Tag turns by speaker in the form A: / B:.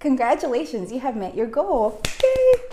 A: Congratulations, you have met your goal. Yay!